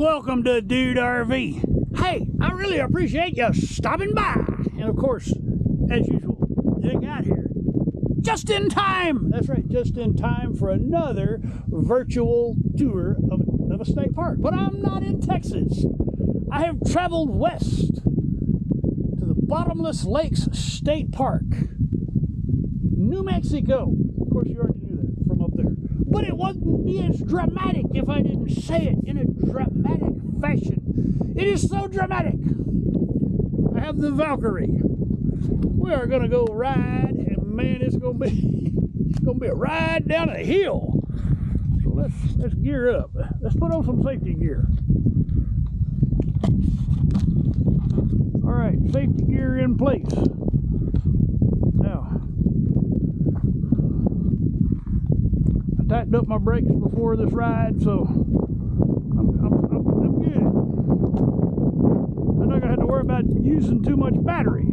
welcome to Dude RV. Hey, I really appreciate you stopping by. And of course, as usual, you got here just in time. That's right, just in time for another virtual tour of, of a state park. But I'm not in Texas. I have traveled west to the Bottomless Lakes State Park, New Mexico. Of course, you already knew that from up there. But it wouldn't be as dramatic if I didn't say it in a dramatic fashion. It is so dramatic. I have the Valkyrie. We are going to go ride, and man, it's going to be it's to be a ride down a hill. So let's let's gear up. Let's put on some safety gear. All right, safety gear in place. Now, I tightened up my brakes before this ride, so I'm, I'm, I'm, good. I'm not gonna have to worry about using too much battery.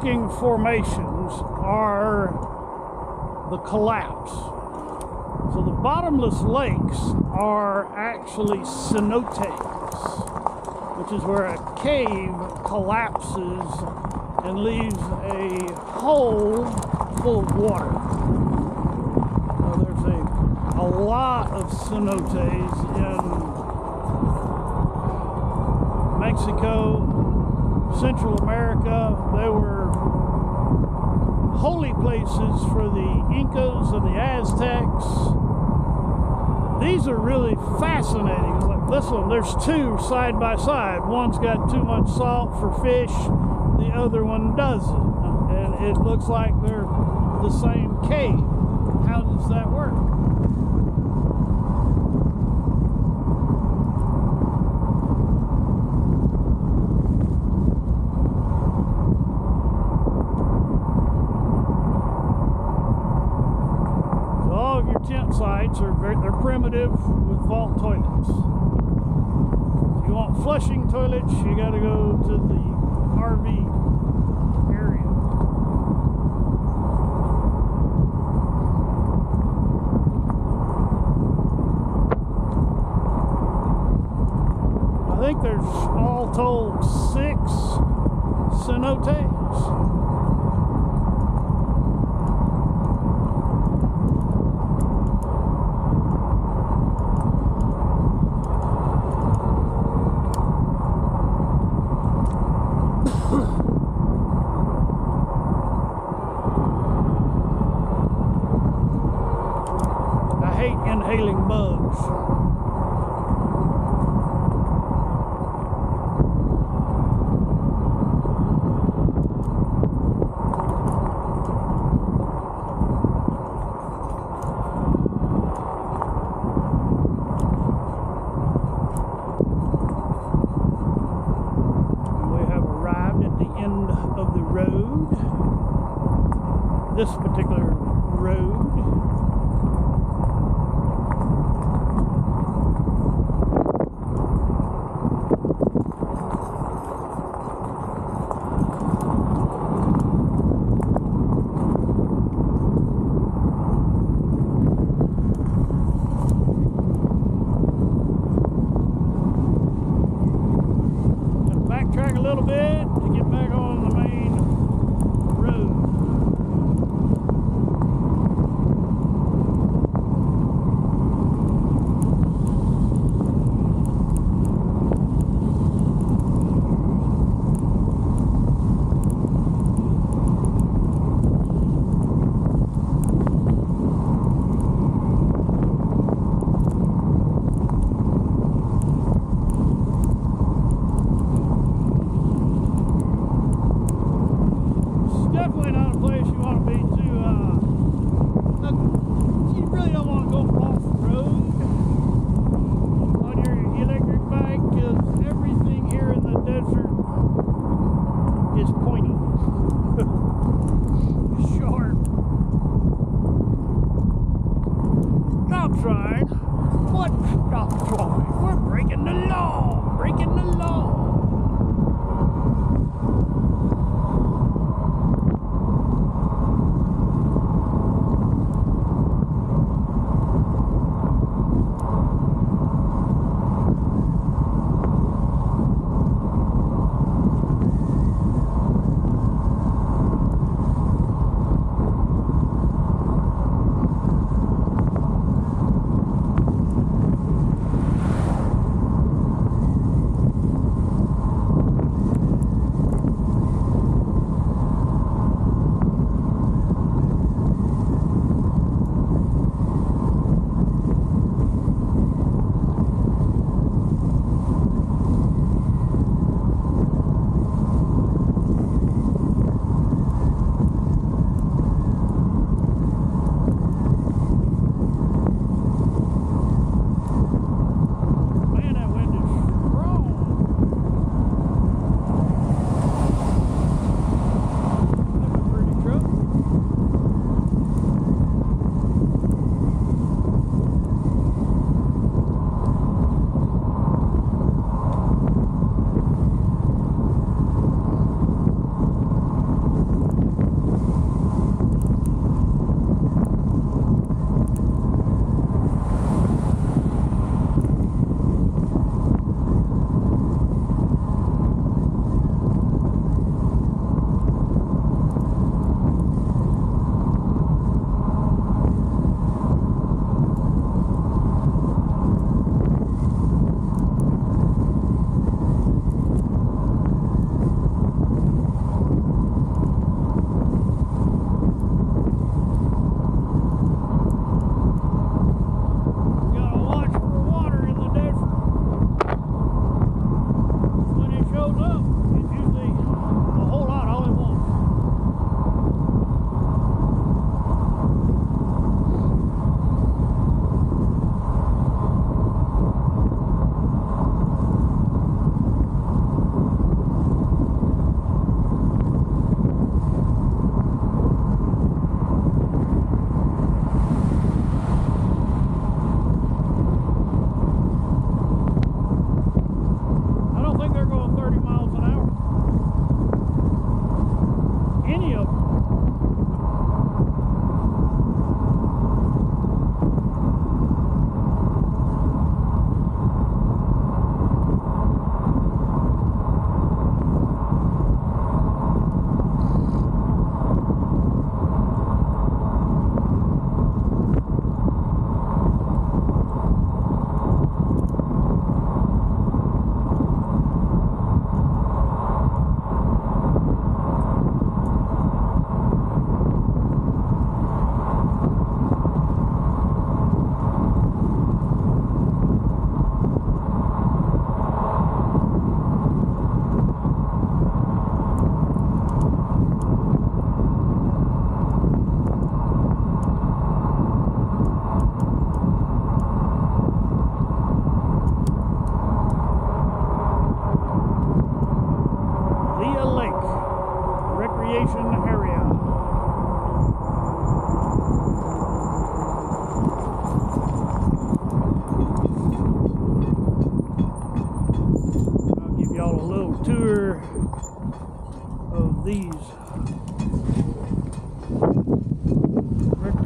Formations are the collapse. So the bottomless lakes are actually cenotes, which is where a cave collapses and leaves a hole full of water. There's a, a lot of cenotes in Mexico, Central America. They were holy places for the Incas and the Aztecs. These are really fascinating. This one, there's two side by side. One's got too much salt for fish, the other one doesn't. And it looks like they're the same cave. How does that work? So all of your tent sites are very, they're primitive with vault toilets. If you want flushing toilets, you got to go to the Stop trying. What? Stop trying. We're breaking the law. Breaking the law.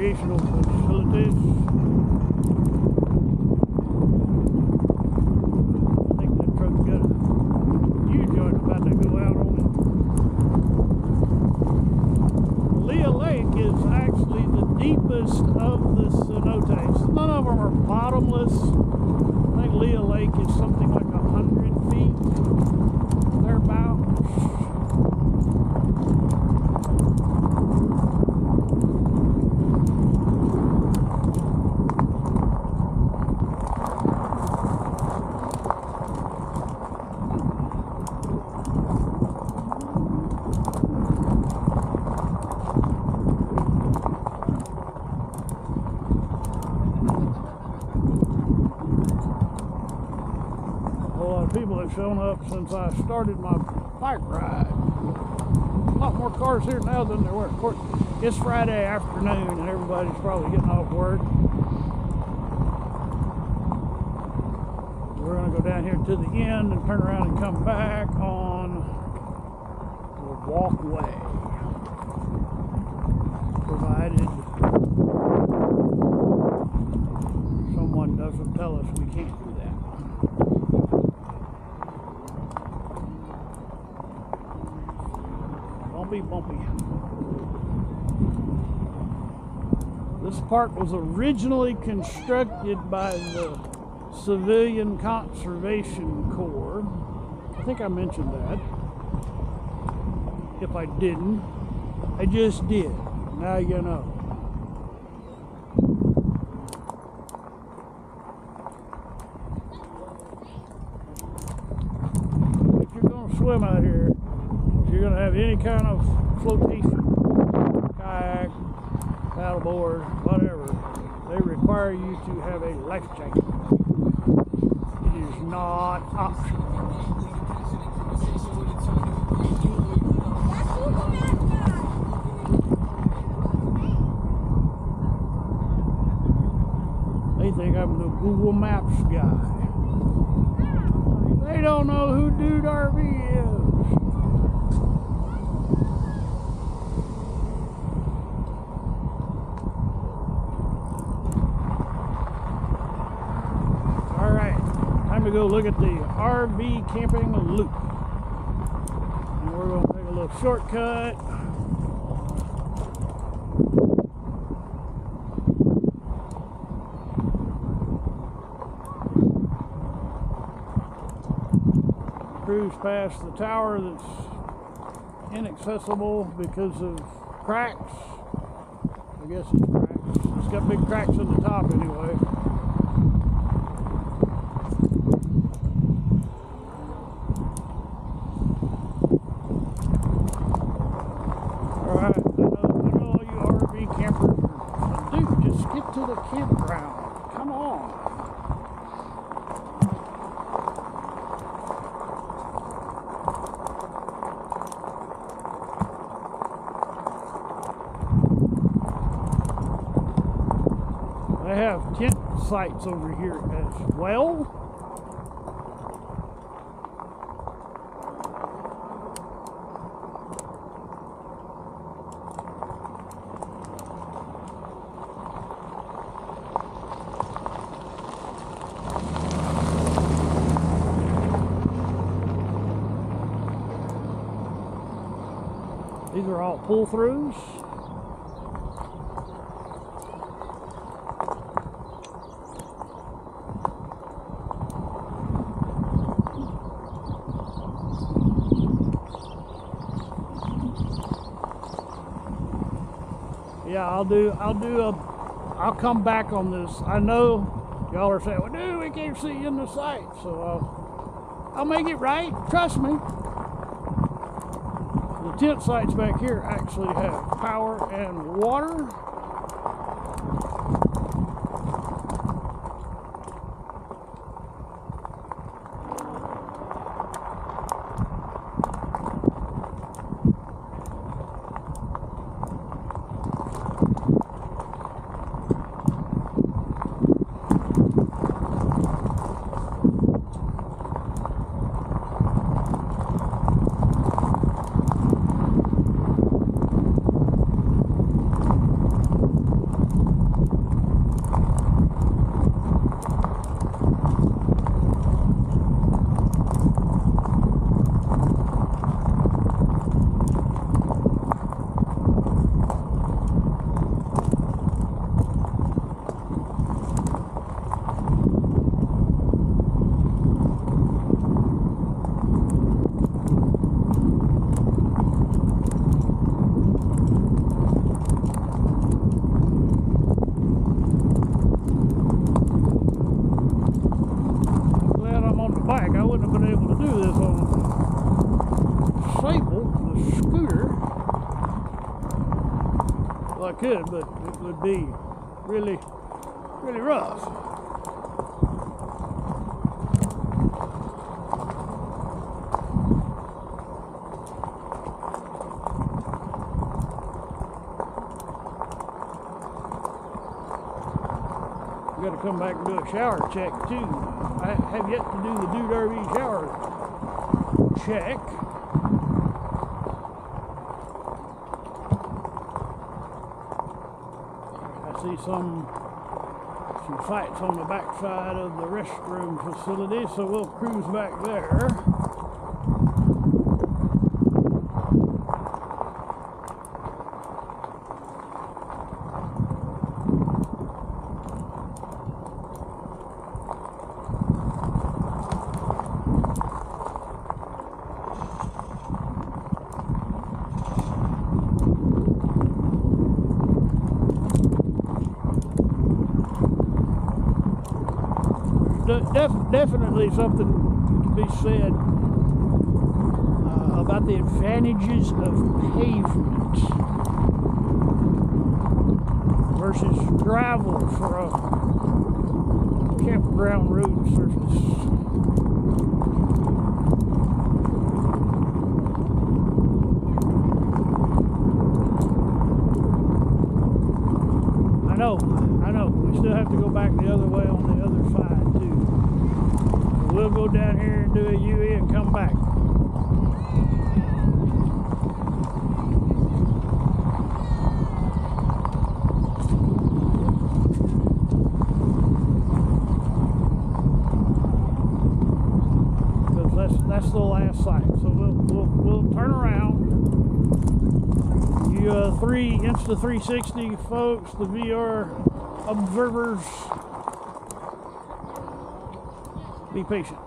recreational facilities. Shown up since I started my bike ride. A lot more cars here now than there were. Of course, it's Friday afternoon and everybody's probably getting off work. We're going to go down here to the end and turn around and come back on the walkway. Provided someone doesn't tell us we can't do that. Bumpy, bumpy. This park was originally constructed by the Civilian Conservation Corps. I think I mentioned that. If I didn't, I just did. Now you know. If you're going to swim out here, if you're going to have any kind of flotation, kayak, paddleboard, require you to have a life jacket. It is not optional. They think I'm the Google Maps guy. They don't know who Dude RV is. All right, time to go look at the RV camping loop. And we're going to take a little shortcut. Cruise past the tower that's inaccessible because of cracks. I guess it's cracks. It's got big cracks in the top anyway. Alright, I know, I know all you RV campers are, dude, just get to the campground. Come on. They have tent sites over here as well. These are all pull I'll do. I'll do a. I'll come back on this. I know y'all are saying, "Well, dude, we can't see in the site," so I'll, I'll make it right. Trust me. The tent sites back here actually have power and water. Could, but it would be really, really rough. We got to come back and do a shower check too. I have yet to do the Dude RV shower check. I see some some fights on the backside of the restroom facility, so we'll cruise back there. Def- definitely something to be said uh, about the advantages of pavement versus gravel for a campground road surface. I know, I know. We still have to go back the other way on the other side too. We'll go down here and do a UE and come back. That's that's the last site. So we'll we'll, we'll turn around. You uh, three Insta 360 folks, the VR observers, be patient.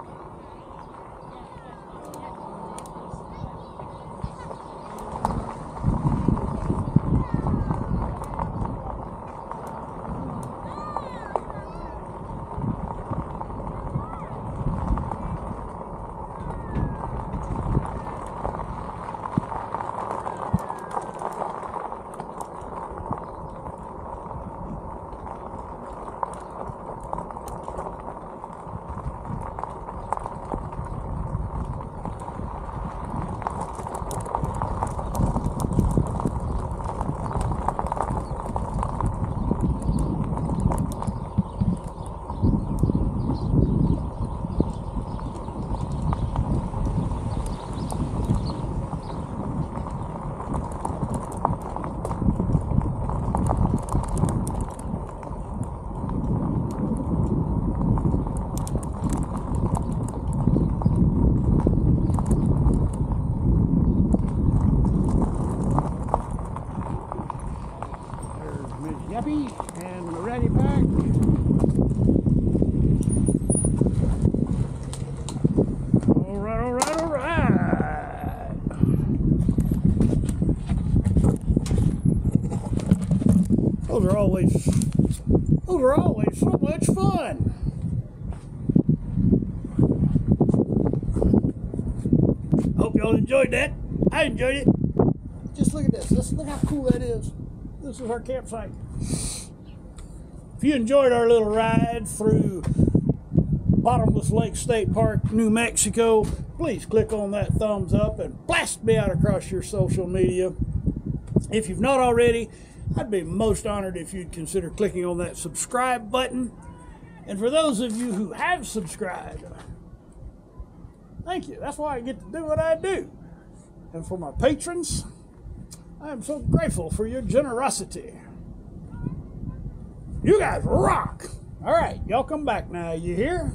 There's Miss Yappy and the Ratty Pack. All right, all right, all right. Those are always, those are always so much fun. I Hope y'all enjoyed that. I enjoyed it. Just look at this. This look how cool that is. This is our campsite. If you enjoyed our little ride through Bottomless Lake State Park, New Mexico, please click on that thumbs up and blast me out across your social media. If you've not already, I'd be most honored if you'd consider clicking on that subscribe button. And for those of you who have subscribed, thank you. That's why I get to do what I do. And for my patrons, I am so grateful for your generosity. You guys rock. All right, y'all come back now. You hear?